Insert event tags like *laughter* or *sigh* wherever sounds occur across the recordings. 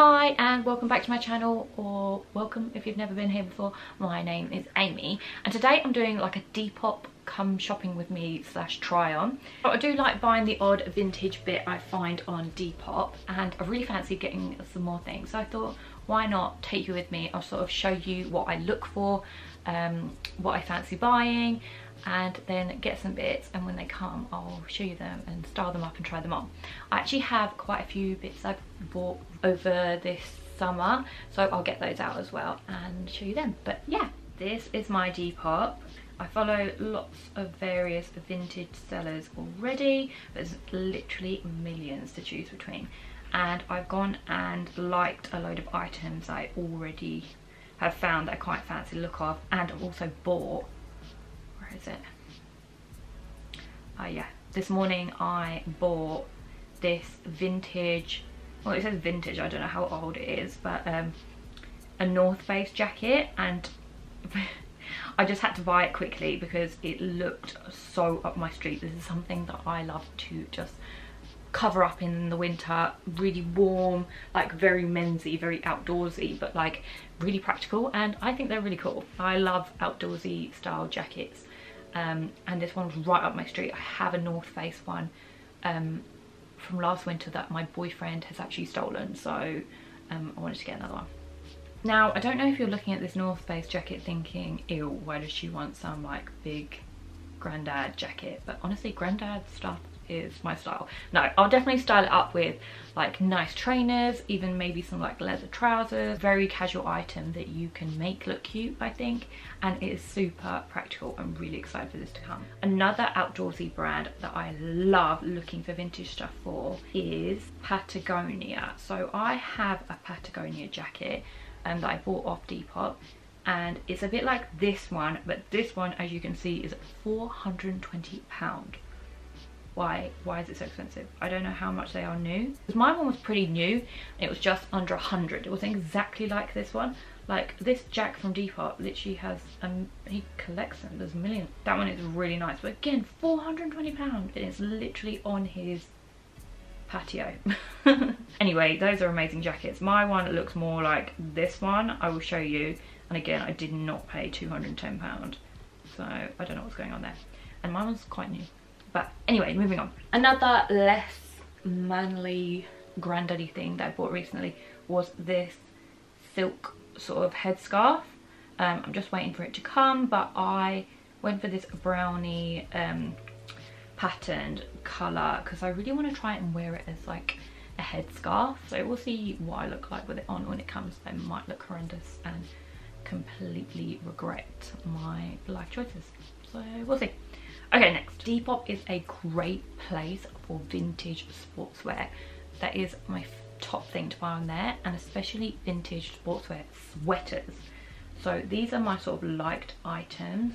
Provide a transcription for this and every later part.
Hi and welcome back to my channel or welcome if you've never been here before. My name is Amy and today I'm doing like a Depop come shopping with me slash try on. I do like buying the odd vintage bit I find on Depop and I really fancy getting some more things so I thought why not take you with me I'll sort of show you what I look for um, what I fancy buying and then get some bits and when they come I'll show you them and style them up and try them on. I actually have quite a few bits I've bought over this summer so I'll get those out as well and show you them but yeah this is my Depop. I follow lots of various vintage sellers already there's literally millions to choose between and I've gone and liked a load of items I already have found that I quite fancy the look of and also bought where is it? Oh yeah. This morning I bought this vintage well it says vintage I don't know how old it is but um a North Face jacket and *laughs* I just had to buy it quickly because it looked so up my street. This is something that I love to just cover up in the winter. Really warm like very mensy very outdoorsy but like really practical and I think they're really cool. I love outdoorsy style jackets um, and this one's right up my street. I have a North Face one um, from last winter that my boyfriend has actually stolen so um, I wanted to get another one. Now I don't know if you're looking at this North Face jacket thinking ew why does she want some like big granddad jacket but honestly granddad stuff is my style. No, I'll definitely style it up with like nice trainers, even maybe some like leather trousers. Very casual item that you can make look cute, I think. And it is super practical. I'm really excited for this to come. Another outdoorsy brand that I love looking for vintage stuff for is Patagonia. So I have a Patagonia jacket um, that I bought off Depop and it's a bit like this one but this one as you can see is 420 pound why why is it so expensive? I don't know how much they are new. Because my one was pretty new it was just under a hundred. It wasn't exactly like this one. Like this jack from depop literally has um he collects them. There's a million. That one is really nice. But again 420 pound and it's literally on his patio. *laughs* Anyway those are amazing jackets. My one looks more like this one i will show you. And again i did not pay 210 pound so i don't know what's going on there. And mine was quite new but anyway, moving on. Another less manly granddaddy thing that I bought recently was this silk sort of headscarf. Um, I'm just waiting for it to come, but I went for this brownie um, patterned colour because I really want to try and wear it as like a headscarf. So we'll see what I look like with it on when it comes. I might look horrendous and completely regret my life choices. So we'll see. Okay, next. Depop is a great place for vintage sportswear. That is my top thing to buy on there, and especially vintage sportswear sweaters. So these are my sort of liked items.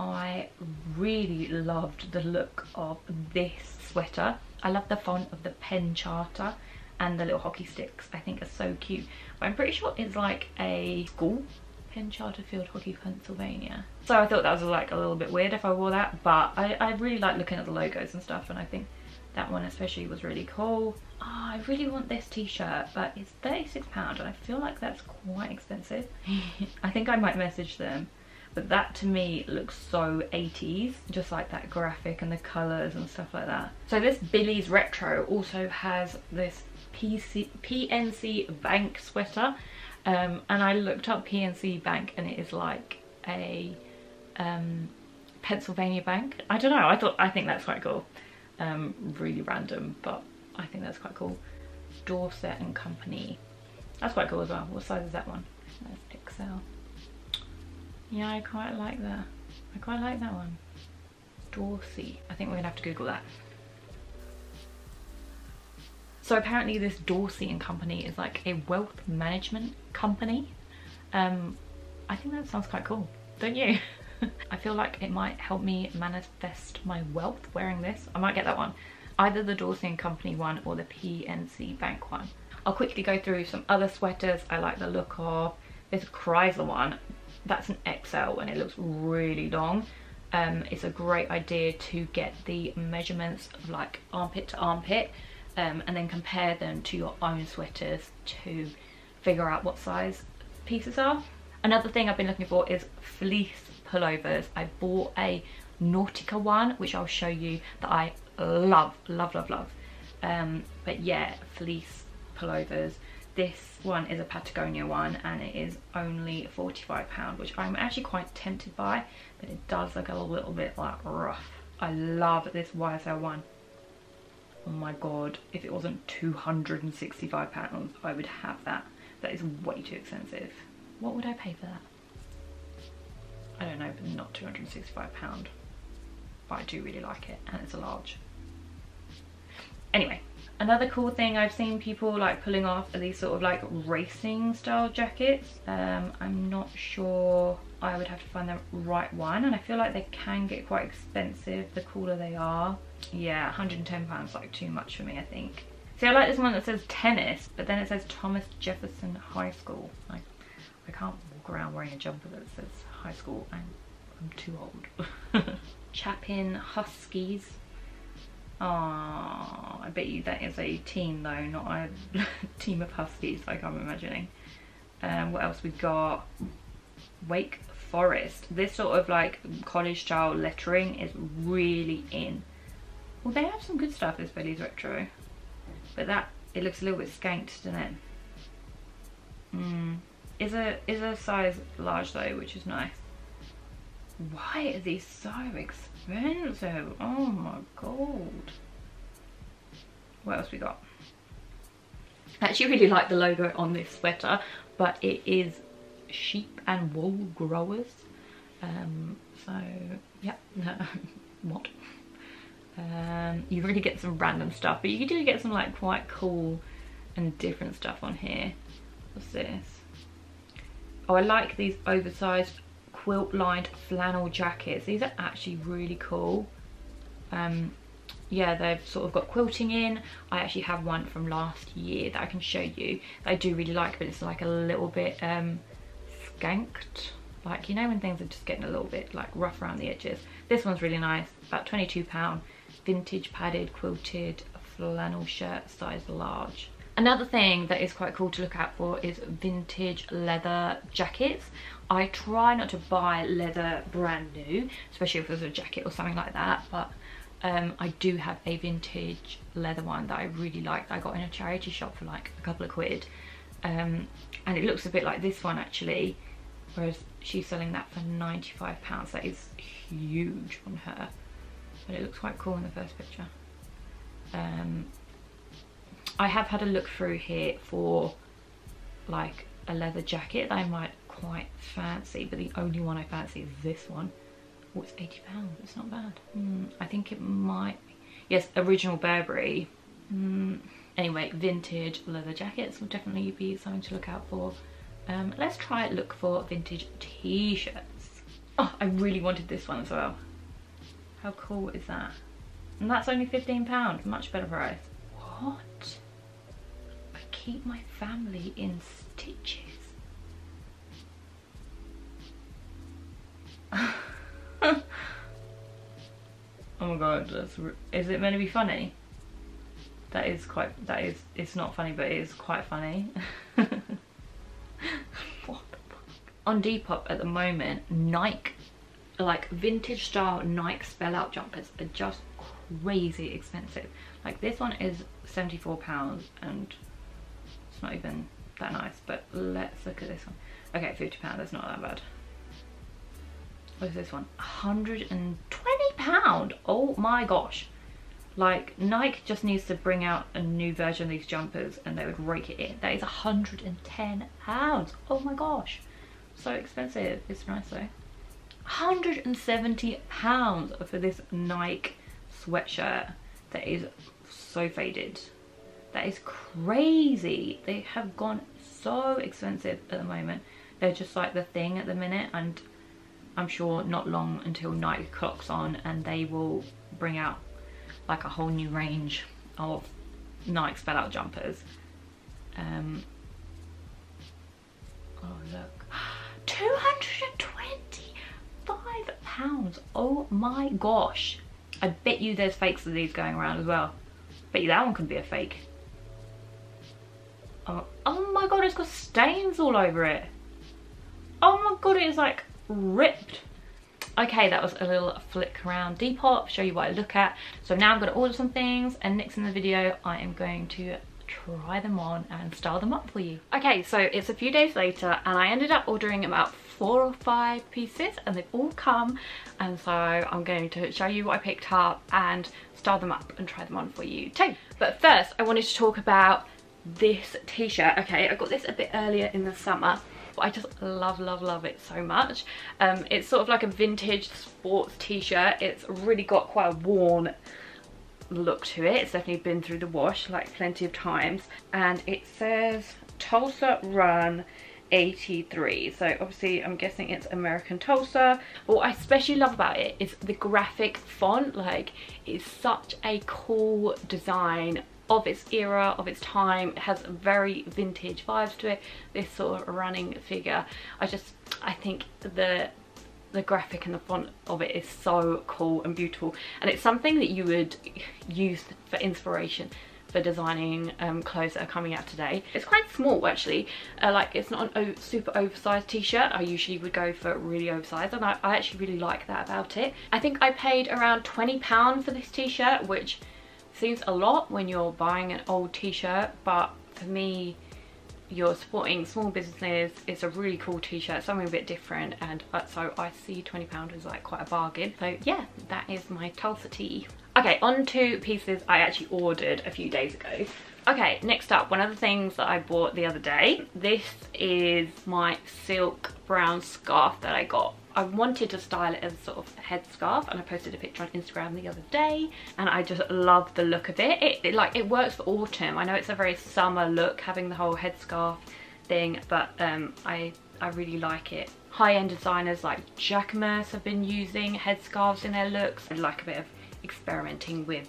I really loved the look of this sweater. I love the font of the Penn Charter and the little hockey sticks. I think are so cute. But I'm pretty sure it's like a school Penn Charterfield Hockey Pennsylvania. So I thought that was like a little bit weird if I wore that, but I, I really like looking at the logos and stuff and I think that one especially was really cool. Oh, I really want this t-shirt, but it's £36 and I feel like that's quite expensive. *laughs* I think I might message them. But that to me looks so 80s, just like that graphic and the colours and stuff like that. So this Billy's Retro also has this PC, PNC Bank sweater um, and I looked up PNC Bank and it is like a um, Pennsylvania bank. I don't know, I thought I think that's quite cool. Um, really random, but I think that's quite cool. Dorsey and Company. That's quite cool as well. What size is that one? That's XL. Yeah, I quite like that. I quite like that one. Dorsey. I think we're gonna have to Google that. So apparently this Dorsey and Company is like a wealth management company. Um, I think that sounds quite cool, don't you? *laughs* I feel like it might help me manifest my wealth wearing this. I might get that one. Either the Dorsey and Company one or the PNC Bank one. I'll quickly go through some other sweaters I like the look of. This Chrysler one, that's an XL and it looks really long. Um, it's a great idea to get the measurements of like armpit to armpit um, and then compare them to your own sweaters to figure out what size pieces are. Another thing I've been looking for is fleece pullovers. I bought a Nautica one, which I'll show you that I love, love, love, love. Um, but yeah, fleece pullovers. This one is a Patagonia one and it is only £45, which I'm actually quite tempted by, but it does look a little bit like rough. I love this YSL one. Oh my god, if it wasn't £265, I would have that. That is way too expensive. What would I pay for that? I don't know, but not £265. But I do really like it and it's a large. Anyway, Another cool thing I've seen people like pulling off are these sort of like racing style jackets. Um, I'm not sure I would have to find the right one and I feel like they can get quite expensive the cooler they are. Yeah, 110 pounds like too much for me I think. See I like this one that says tennis but then it says Thomas Jefferson High School. I, I can't walk around wearing a jumper that says high school. I'm, I'm too old. *laughs* Chapin Huskies Oh, I bet you that is a team though, not a *laughs* team of huskies like I'm imagining. Um, what else we got? Wake Forest. This sort of like college style lettering is really in. Well, they have some good stuff, this Billy's Retro. But that, it looks a little bit skanked, doesn't it? Mm. Is a, is a size large though, which is nice. Why are these so expensive? Oh my god. What else we got? I actually really like the logo on this sweater, but it is sheep and wool growers. Um, so, yeah, *laughs* what? Um, you really get some random stuff, but you do get some like quite cool and different stuff on here. What's this? Oh, I like these oversized quilt lined flannel jackets. These are actually really cool. Um, yeah, they've sort of got quilting in. I actually have one from last year that I can show you that I do really like, but it's like a little bit um, skanked. Like, you know when things are just getting a little bit like rough around the edges. This one's really nice, about £22. Vintage padded quilted flannel shirt, size large. Another thing that is quite cool to look out for is vintage leather jackets. I try not to buy leather brand new, especially if there's a jacket or something like that, but um, I do have a vintage leather one that I really like I got in a charity shop for like a couple of quid. Um, and it looks a bit like this one actually, whereas she's selling that for £95. That is huge on her, but it looks quite cool in the first picture. Um, I have had a look through here for like a leather jacket that I might quite fancy, but the only one I fancy is this one. Oh, it's 80 pounds, it's not bad. Mm, I think it might be. Yes, original Burberry. Mm, anyway, vintage leather jackets will definitely be something to look out for. Um, let's try look for vintage t-shirts. Oh, I really wanted this one as well. How cool is that? And that's only £15, much better price. What? I keep my family in stitches. *laughs* oh my god, that's, is it meant to be funny? That is quite, that is, it's not funny, but it is quite funny. *laughs* On Depop at the moment, Nike, like vintage style Nike spell out jumpers are just crazy expensive. Like this one is £74 and it's not even that nice, but let's look at this one. Okay, £50, that's not that bad. What is this one? 120 pound! Oh my gosh. Like Nike just needs to bring out a new version of these jumpers and they would rake it in. That is 110 pounds. Oh my gosh so expensive. It's nice though. 170 pounds for this Nike sweatshirt that is so faded. That is crazy. They have gone so expensive at the moment. They're just like the thing at the minute and I'm sure not long until Nike clocks on and they will bring out like a whole new range of Nike spell out jumpers. Um, oh look, 225 pounds. Oh my gosh. I bet you there's fakes of these going around as well. but that one could be a fake. Oh, oh my god, it's got stains all over it. Oh my god, it is like ripped. Okay, that was a little flick around Depop, show you what I look at. So now I'm gonna order some things and next in the video, I am going to try them on and style them up for you. Okay, so it's a few days later and I ended up ordering about four or five pieces and they've all come and so I'm going to show you what I picked up and style them up and try them on for you too. But first I wanted to talk about this t-shirt. Okay, I got this a bit earlier in the summer but I just love, love, love it so much. Um, it's sort of like a vintage sports t-shirt. It's really got quite a worn look to it. It's definitely been through the wash like plenty of times. And it says Tulsa Run 83 so obviously i'm guessing it's american tulsa. What i especially love about it is the graphic font. Like it's such a cool design of its era, of its time. It has very vintage vibes to it, this sort of running figure. I just, I think the the graphic and the font of it is so cool and beautiful. And it's something that you would use for inspiration for designing um, clothes that are coming out today. It's quite small actually, uh, like it's not a super oversized t-shirt. I usually would go for really oversized and I, I actually really like that about it. I think I paid around £20 for this t-shirt which seems a lot when you're buying an old t-shirt but for me you're supporting small businesses it's a really cool t-shirt something a bit different and uh, so i see 20 pound as like quite a bargain so yeah that is my tulsa tee okay on to pieces i actually ordered a few days ago okay next up one of the things that i bought the other day this is my silk brown scarf that i got I wanted to style it as sort of headscarf and I posted a picture on Instagram the other day and I just love the look of it. It, it like it works for autumn. I know it's a very summer look having the whole headscarf thing but um, I, I really like it. High-end designers like Jacquemus have been using headscarves in their looks. I like a bit of experimenting with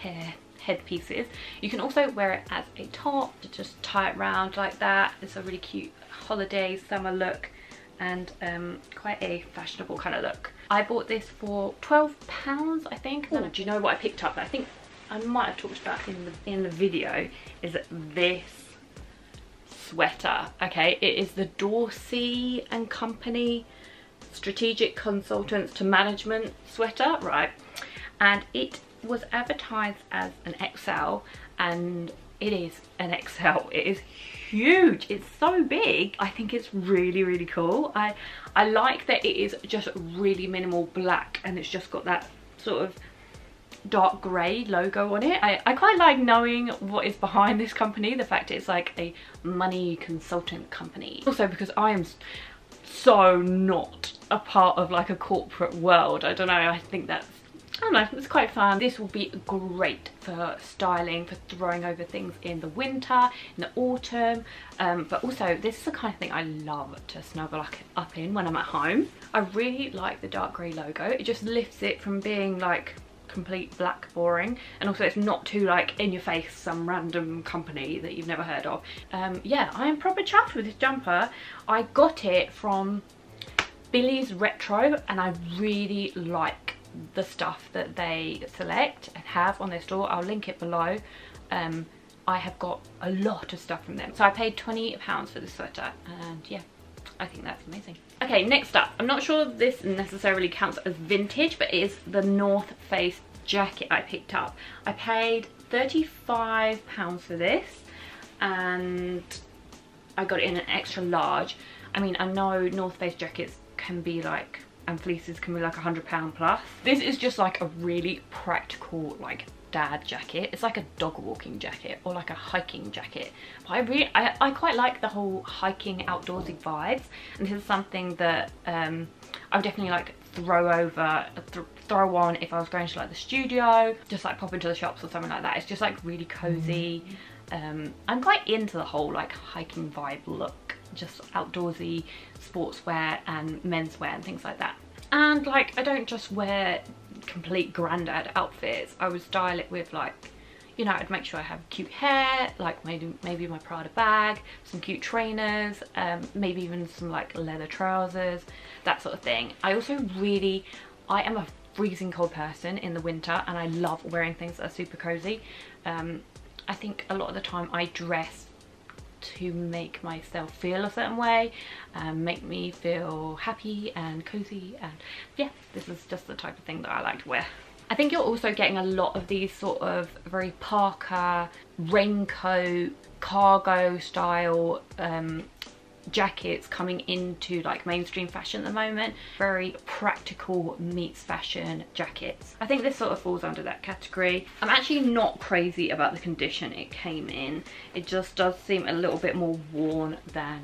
hair headpieces. You can also wear it as a top to just tie it round like that. It's a really cute holiday summer look and um, quite a fashionable kind of look. I bought this for £12 I think. Ooh, do you know what I picked up? I think I might have talked about in the, in the video is this sweater. Okay, it is the Dorsey and Company Strategic Consultants to Management sweater, right? And it was advertised as an XL and it is an XL. *laughs* It is huge. It's so big. I think it's really, really cool. I, I like that it is just really minimal black and it's just got that sort of dark grey logo on it. I, I quite like knowing what is behind this company. The fact it's like a money consultant company. Also because I am so not a part of like a corporate world. I don't know, I think that's I don't know, it's quite fun. This will be great for styling, for throwing over things in the winter, in the autumn, um, but also this is the kind of thing I love to snuggle up in when I'm at home. I really like the dark grey logo. It just lifts it from being like complete black boring and also it's not too like in your face some random company that you've never heard of um, yeah i am proper chuffed with this jumper i got it from billy's retro and i really like the stuff that they select and have on their store. I'll link it below. Um, I have got a lot of stuff from them. So I paid £20 for this sweater and yeah, I think that's amazing. Okay, next up, I'm not sure this necessarily counts as vintage, but it is the North Face jacket I picked up. I paid £35 for this and I got it in an extra large. I mean, I know North Face jackets can be like and fleeces can be like a hundred pound plus. This is just like a really practical like dad jacket. It's like a dog walking jacket or like a hiking jacket. But I really, I, I quite like the whole hiking outdoorsy vibes. And this is something that um, I would definitely like throw over, th throw on if I was going to like the studio, just like pop into the shops or something like that. It's just like really cozy. Um, I'm quite into the whole like hiking vibe look just outdoorsy sportswear and menswear and things like that. And like I don't just wear complete grandad outfits. I would style it with like you know, I'd make sure I have cute hair, like maybe maybe my Prada bag, some cute trainers, um, maybe even some like leather trousers, that sort of thing. I also really, I am a freezing cold person in the winter and I love wearing things that are super cozy. Um, I think a lot of the time I dress to make myself feel a certain way, um, make me feel happy and cozy and yeah, this is just the type of thing that I like to wear. I think you're also getting a lot of these sort of very parka, raincoat, cargo style um, jackets coming into like mainstream fashion at the moment. Very practical meets fashion jackets. I think this sort of falls under that category. I'm actually not crazy about the condition it came in. It just does seem a little bit more worn than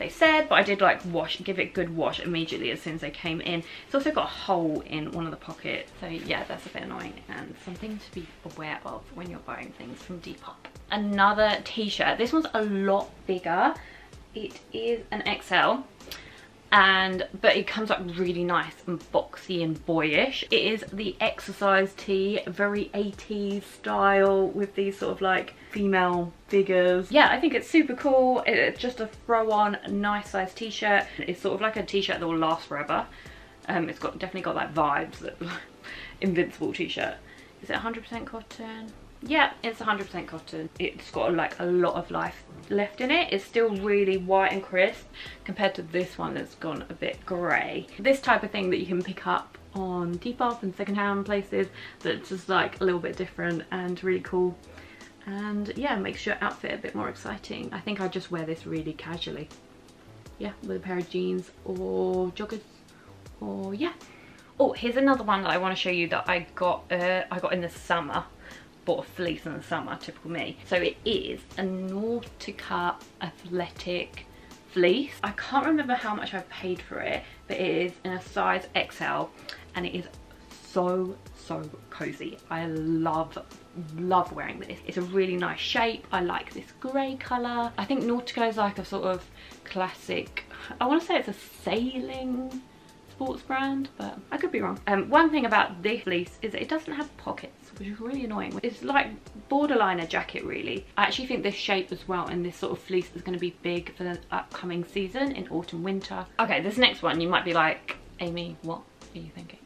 they said but i did like wash give it good wash immediately as soon as they came in. It's also got a hole in one of the pockets. So yeah that's a bit annoying and something to be aware of when you're buying things from depop. Another t-shirt. This one's a lot bigger it is an XL and but it comes up really nice and boxy and boyish. It is the exercise tee very 80s style with these sort of like female figures. Yeah i think it's super cool. It's just a throw on nice size t-shirt. It's sort of like a t-shirt that will last forever. Um it's got definitely got that vibes that *laughs* invincible t-shirt. Is it 100 percent cotton yeah it's 100% cotton. It's got like a lot of life left in it. It's still really white and crisp compared to this one that's gone a bit grey. This type of thing that you can pick up on Depop and secondhand places that's just like a little bit different and really cool. And yeah makes your outfit a bit more exciting. I think I just wear this really casually. Yeah with a pair of jeans or joggers or yeah. Oh here's another one that I want to show you that I got uh, I got in the summer bought a fleece in the summer, typical me. So it is a Nautica Athletic fleece. I can't remember how much I paid for it, but it is in a size XL and it is so, so cozy. I love love wearing this. It's a really nice shape. I like this grey colour. I think Nautica is like a sort of classic, I want to say it's a sailing sports brand, but I could be wrong. Um, one thing about this fleece is it doesn't have pockets which is really annoying. It's like borderline a jacket really. I actually think this shape as well and this sort of fleece is going to be big for the upcoming season in autumn winter. Okay this next one you might be like Amy what are you thinking?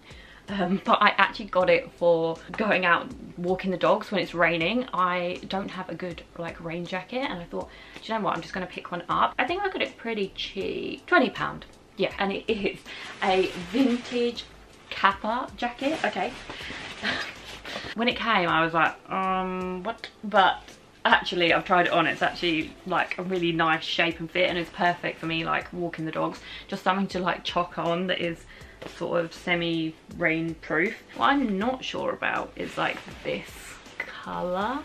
Um, *laughs* but I actually got it for going out walking the dogs when it's raining. I don't have a good like rain jacket and I thought, do you know what, I'm just gonna pick one up. I think I got it pretty cheap, 20 pound. Yeah, and it is a vintage Kappa jacket, okay. *laughs* when it came I was like um what? But actually I've tried it on. It's actually like a really nice shape and fit and it's perfect for me like walking the dogs. Just something to like chock on that is sort of semi rain proof what I'm not sure about is like this colour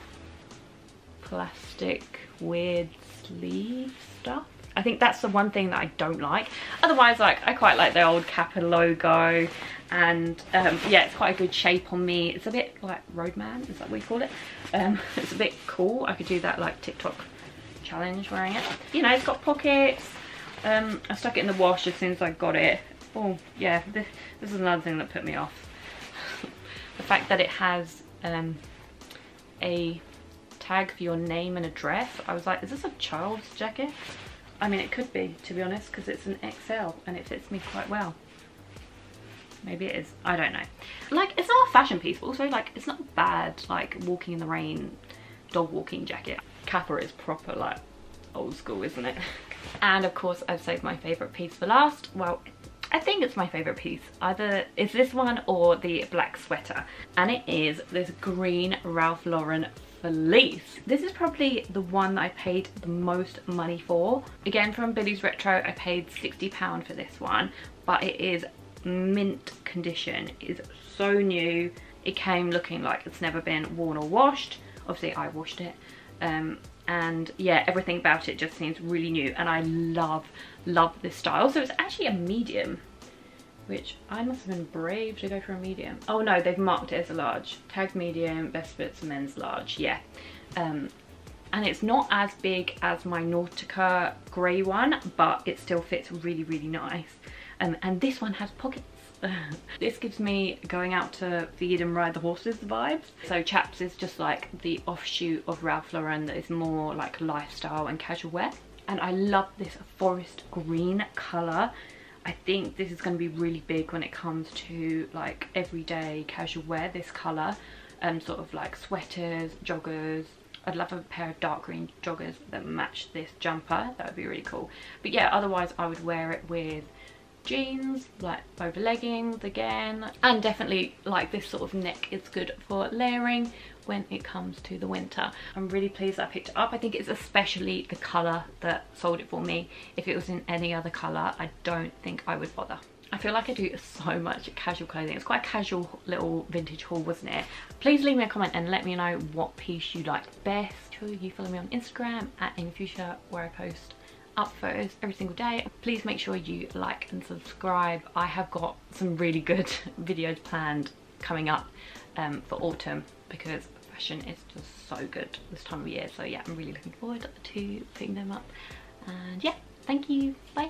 plastic weird sleeve stuff I think that's the one thing that I don't like. Otherwise, like, I quite like the old Kappa logo. And, um, yeah, it's quite a good shape on me. It's a bit like Roadman, is that what we call it? Um, *laughs* it's a bit cool. I could do that, like, TikTok challenge wearing it. You know, it's got pockets. Um, I stuck it in the wash as soon as I got it. Oh, yeah, this, this is another thing that put me off. *laughs* the fact that it has um, a tag for your name and address. I was like, is this a child's jacket? I mean, it could be, to be honest, because it's an XL and it fits me quite well. Maybe it is. I don't know. Like, it's not a fashion piece, but also, like, it's not bad, like, walking in the rain, dog walking jacket. Kappa is proper, like, old school, isn't it? *laughs* and, of course, I've saved my favourite piece for last. Well, I think it's my favourite piece. Either it's this one or the black sweater. And it is this green Ralph Lauren fleece. This is probably the one that I paid the most money for. Again, from Billy's Retro, I paid £60 for this one, but it is mint condition. It is so new. It came looking like it's never been worn or washed. Obviously, I washed it. Um, and yeah, everything about it just seems really new. And I love, love this style. So it's actually a medium which I must have been brave to go for a medium. Oh no, they've marked it as a large. Tagged medium, best fits men's large, yeah. Um, and it's not as big as my Nautica grey one, but it still fits really, really nice. Um, and this one has pockets. *laughs* this gives me going out to feed and ride the horses vibes. So Chaps is just like the offshoot of Ralph Lauren that is more like lifestyle and casual wear. And I love this forest green colour. I think this is going to be really big when it comes to like everyday casual wear, this colour. Um, sort of like sweaters, joggers, I'd love a pair of dark green joggers that match this jumper. That would be really cool. But yeah, otherwise I would wear it with jeans, like over leggings again. And definitely like this sort of neck is good for layering when it comes to the winter. I'm really pleased I picked it up. I think it's especially the colour that sold it for me. If it was in any other colour, I don't think I would bother. I feel like I do so much casual clothing. It's quite a casual little vintage haul, wasn't it? Please leave me a comment and let me know what piece you liked best. Sure you follow me on Instagram at Fuchsia where I post up photos every single day. Please make sure you like and subscribe. I have got some really good *laughs* videos planned coming up um, for autumn because fashion is just so good this time of year. So yeah, I'm really looking forward to putting them up. And yeah, thank you. Bye.